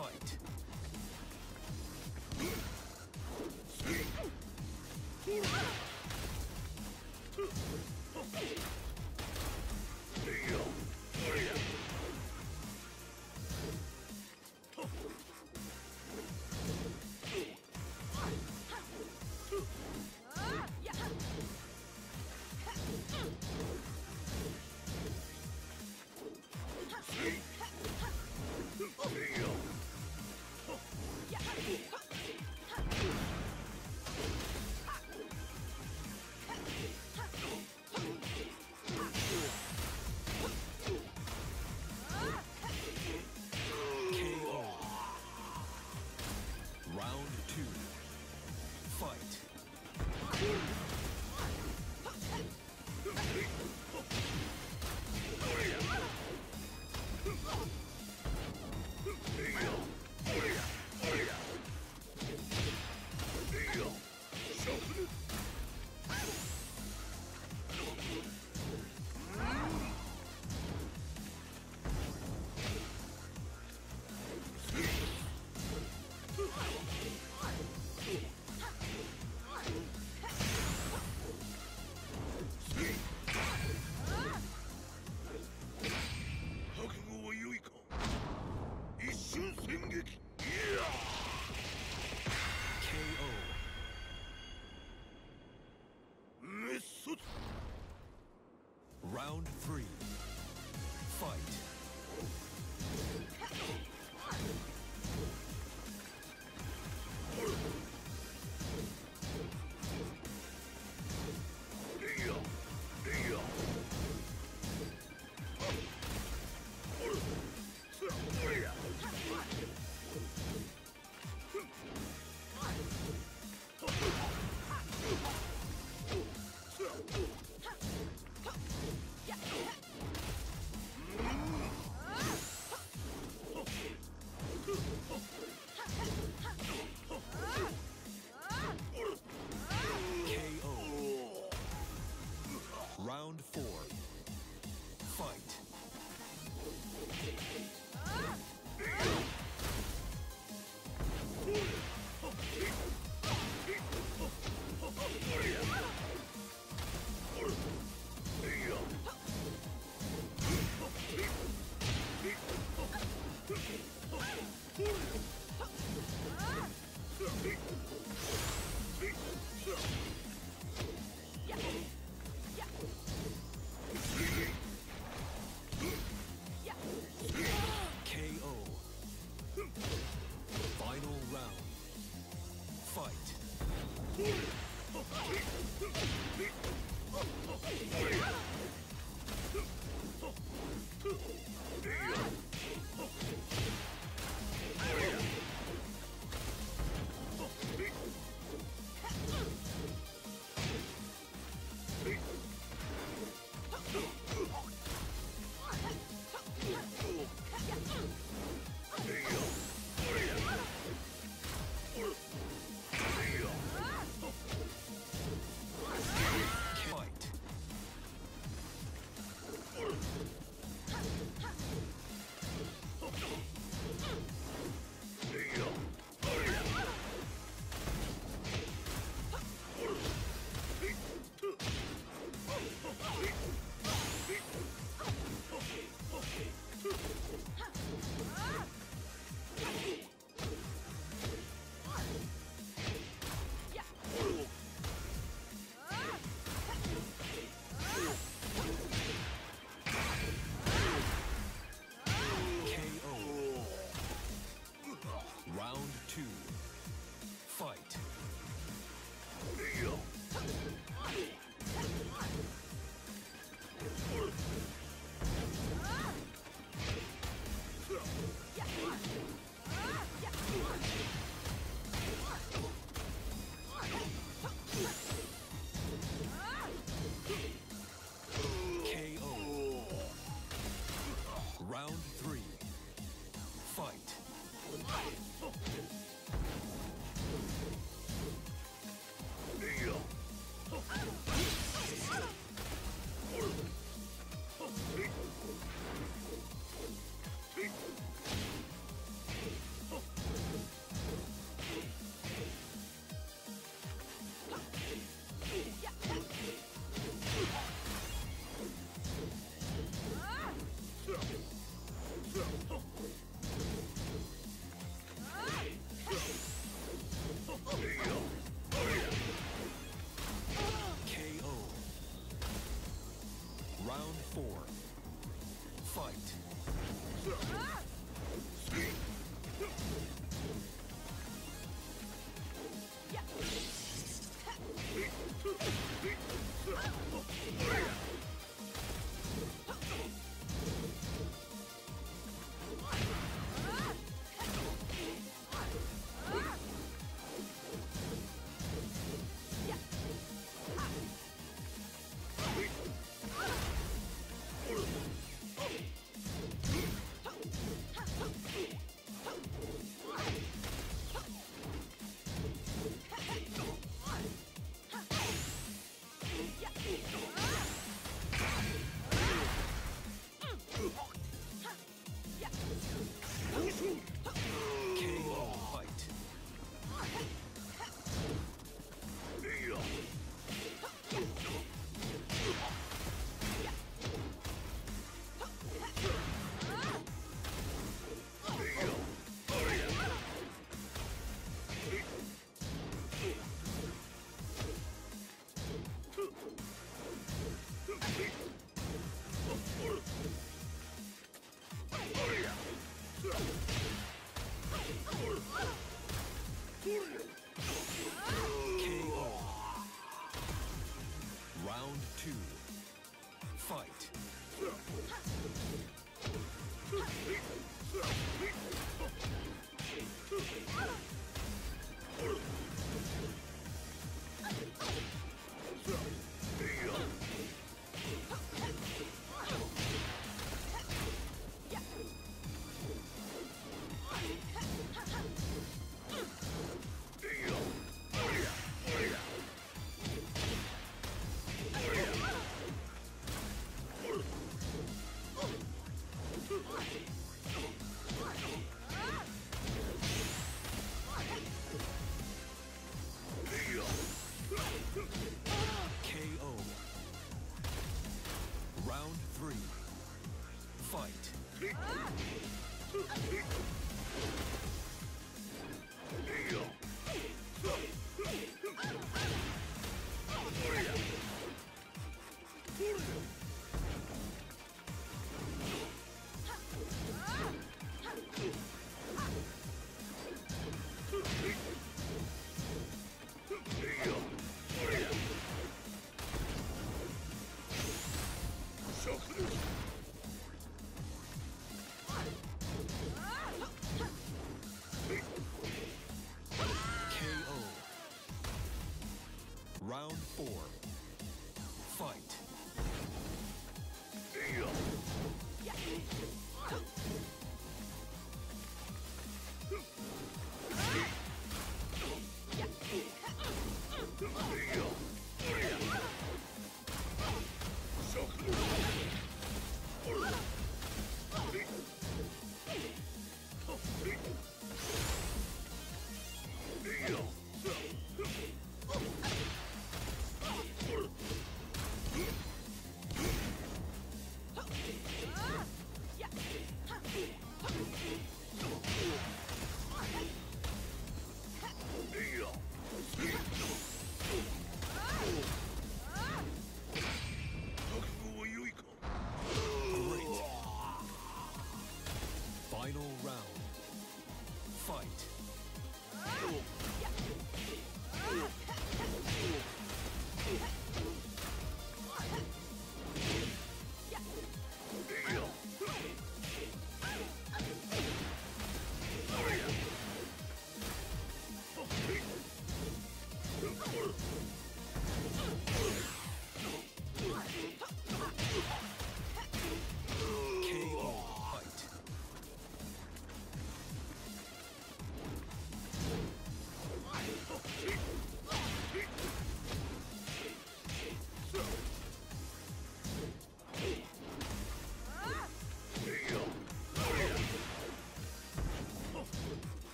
Fight.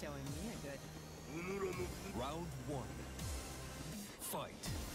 showing me a good... Round one. Fight.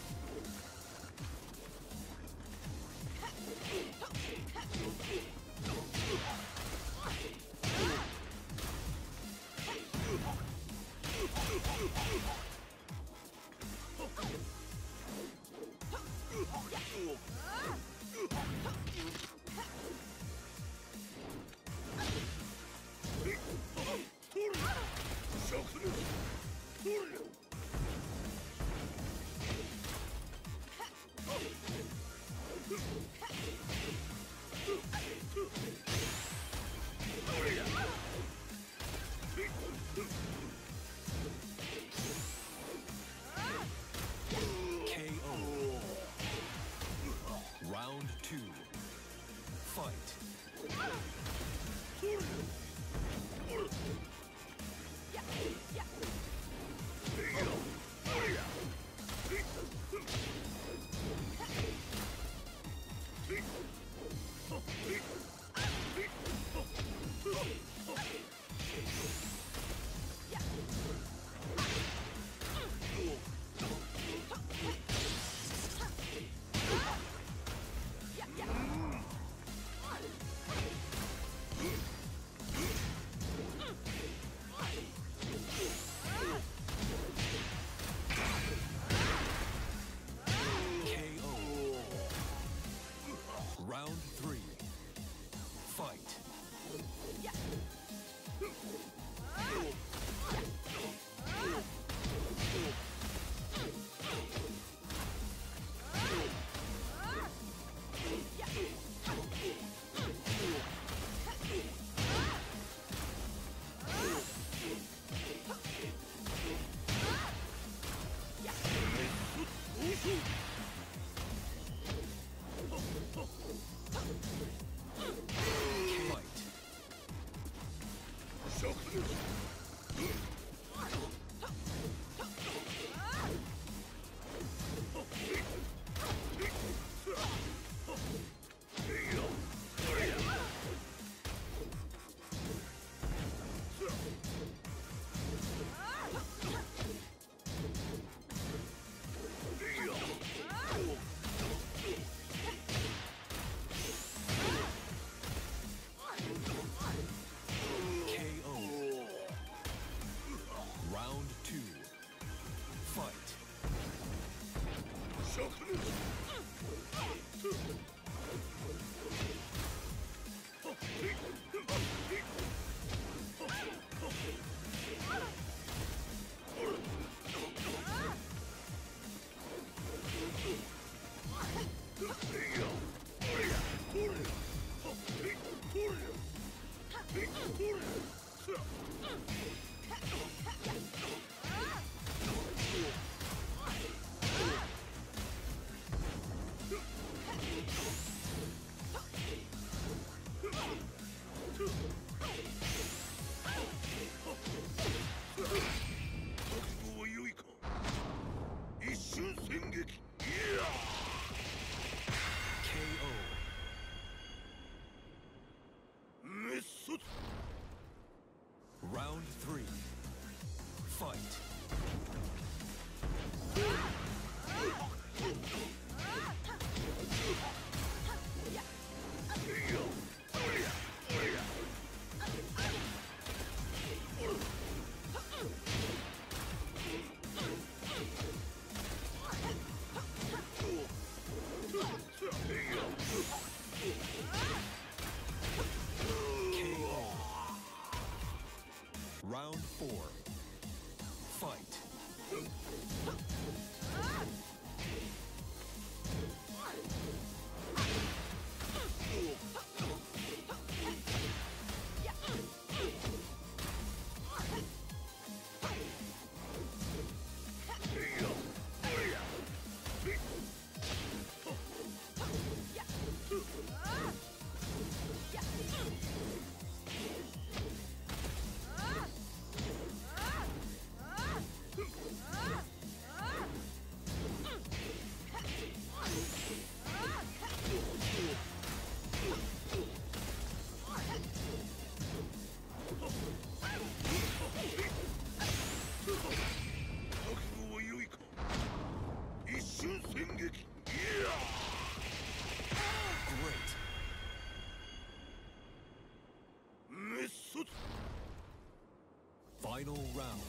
Final round.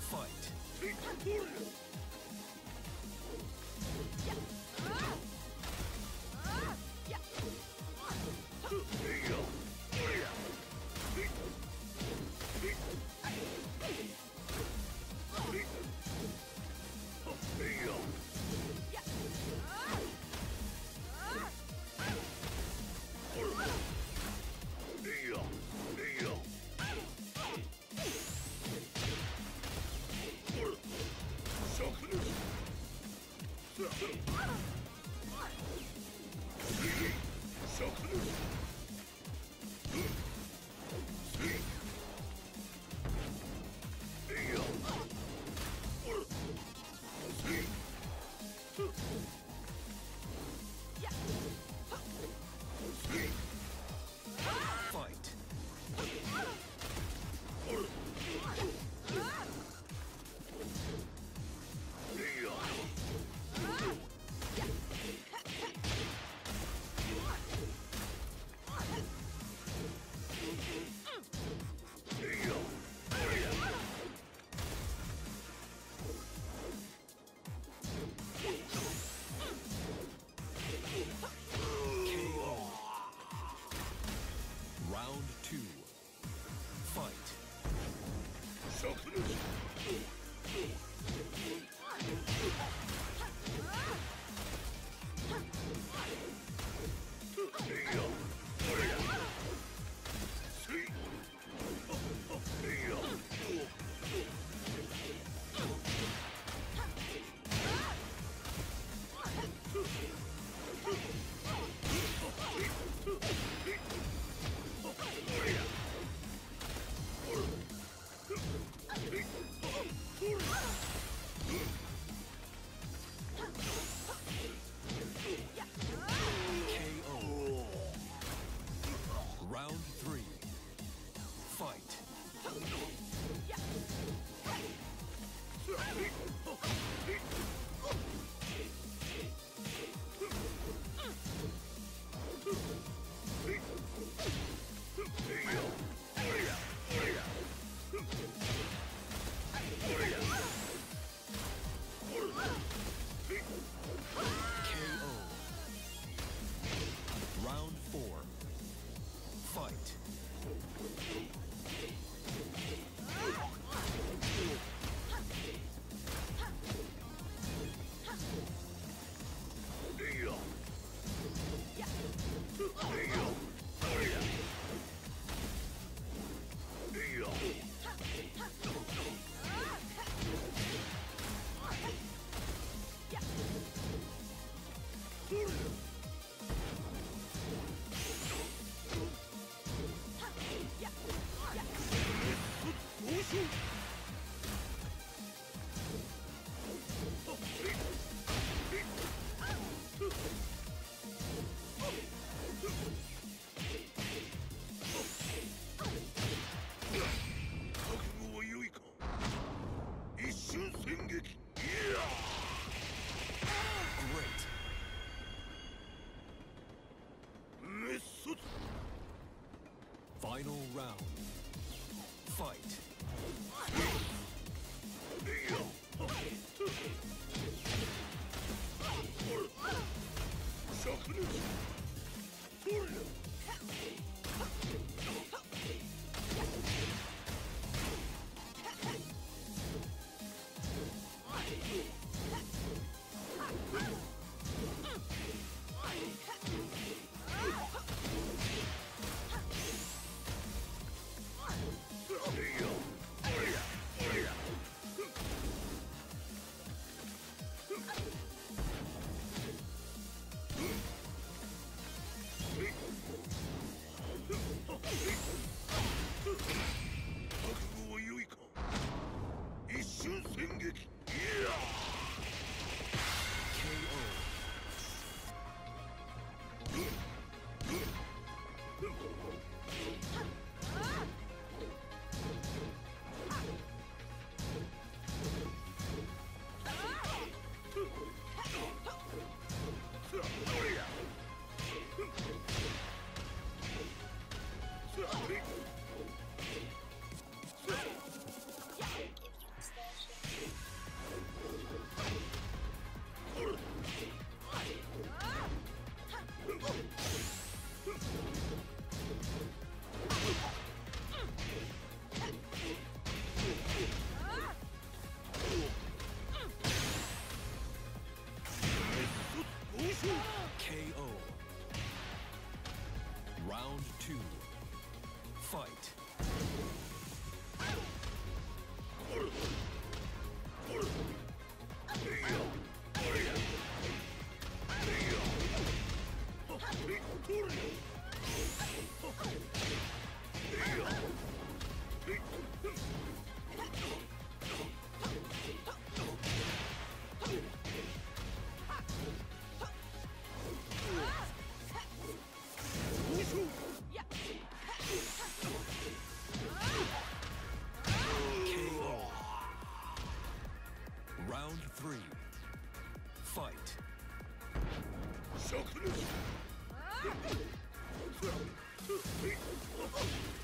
Fight. Gümgük two. Fight. KO. Round three. Fight. KO. Round four. Fight.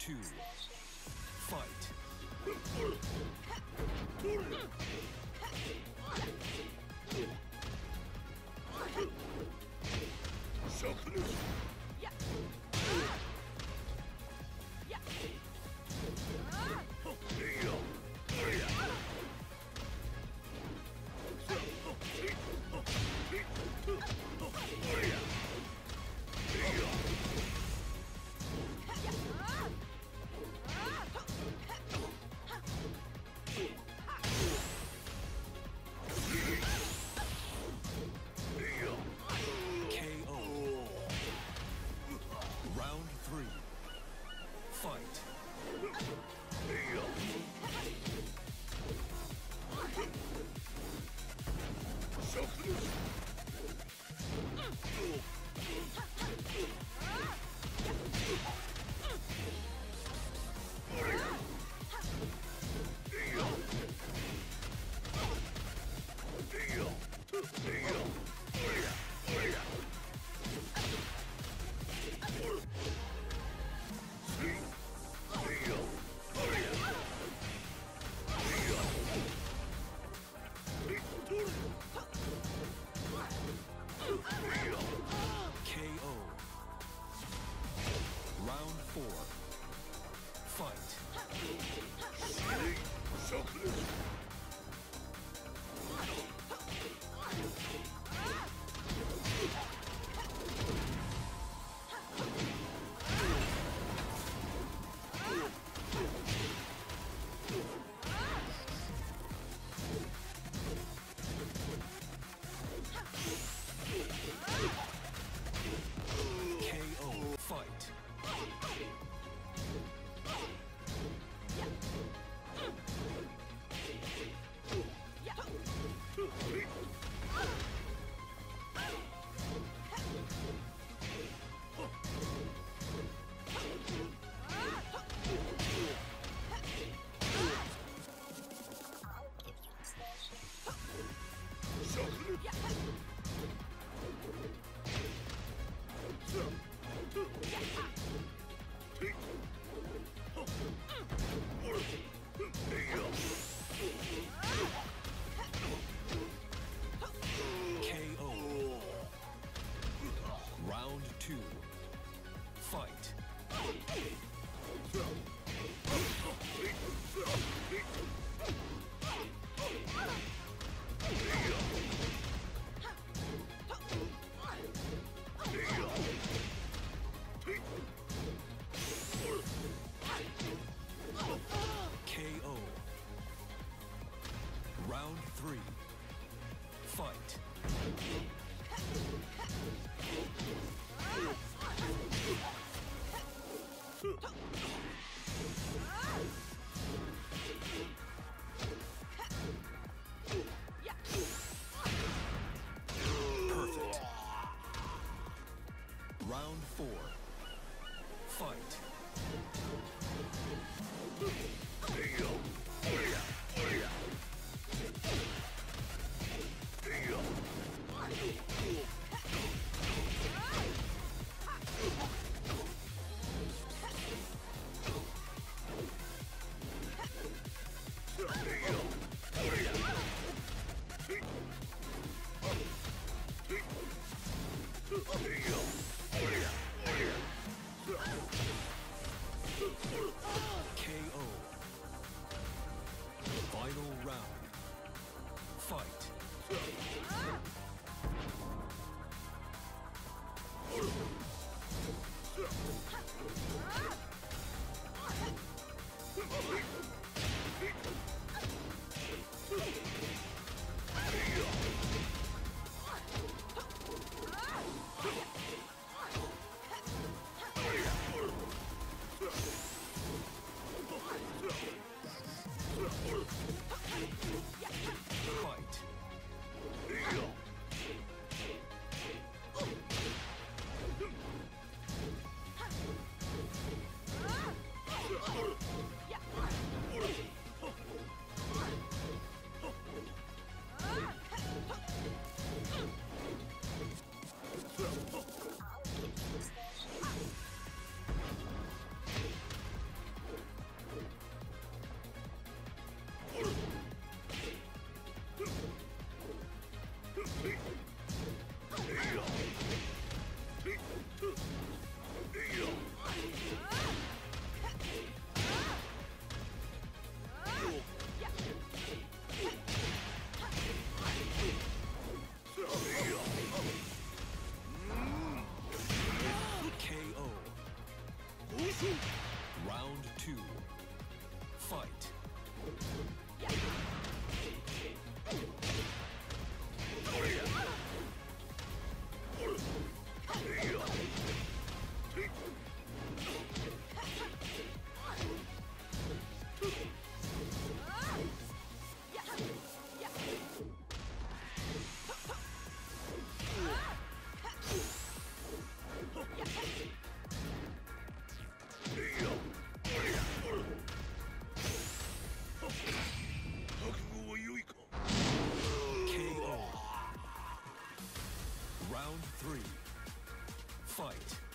Two.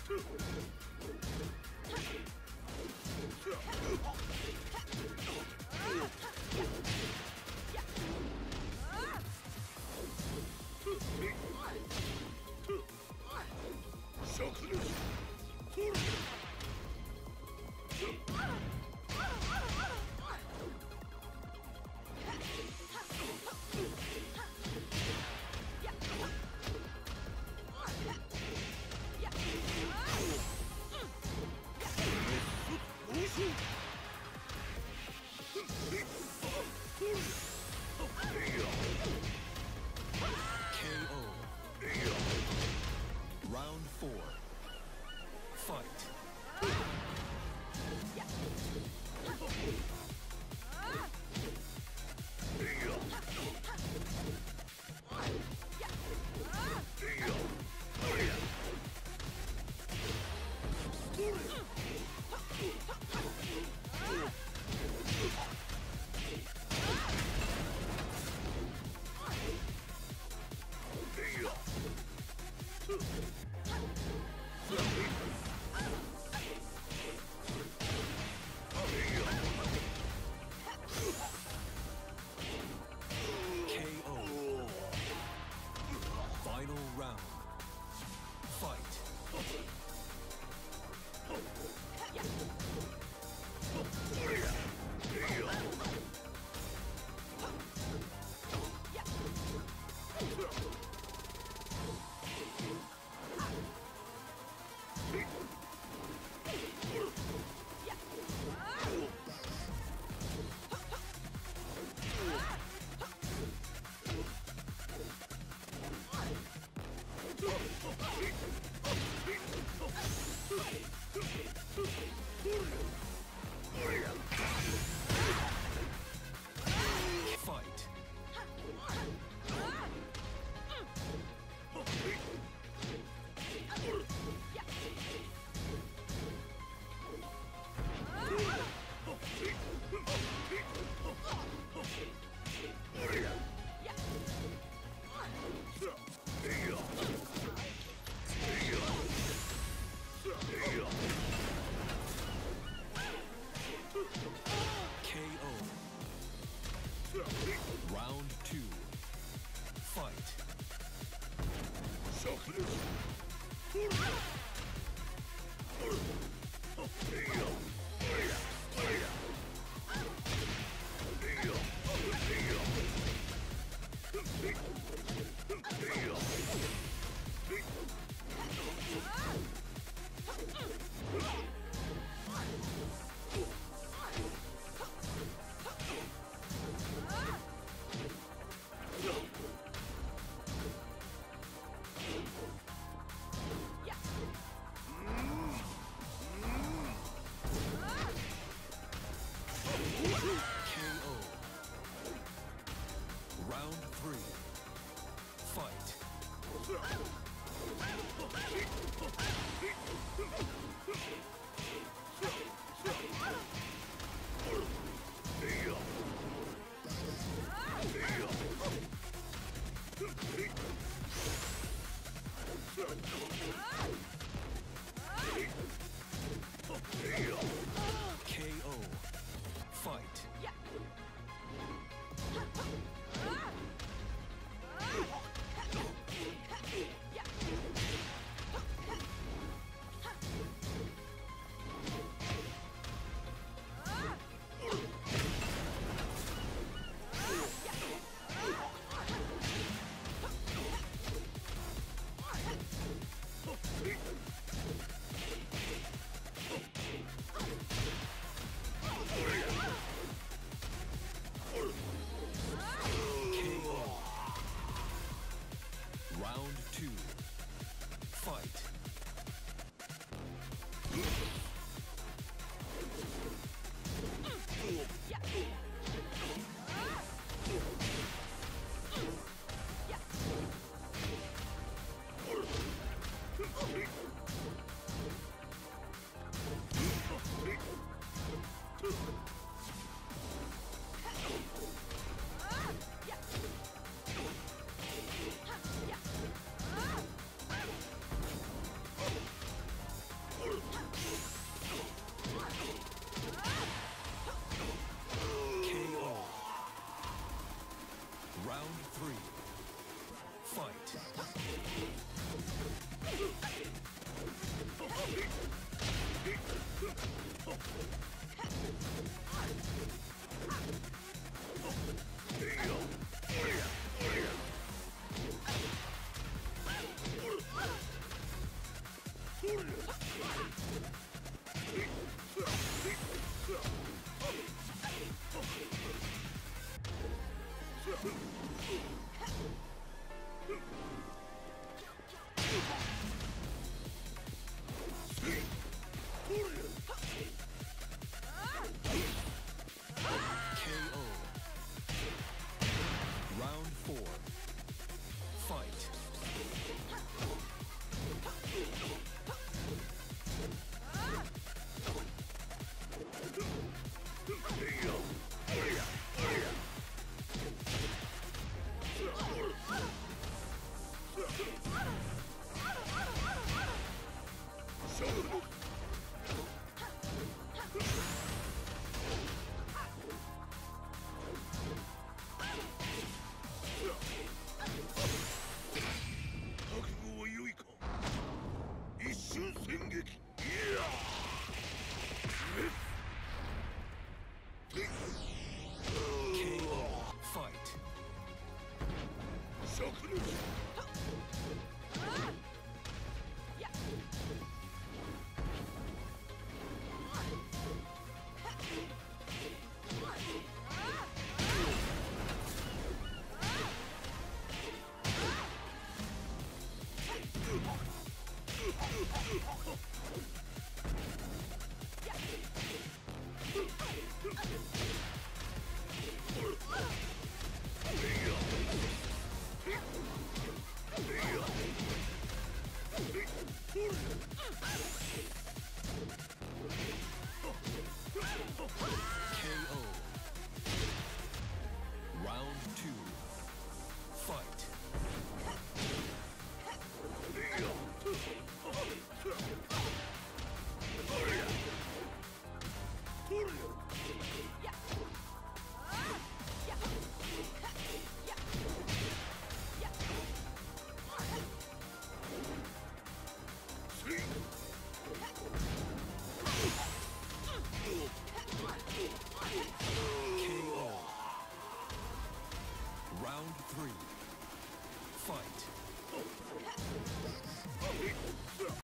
Two.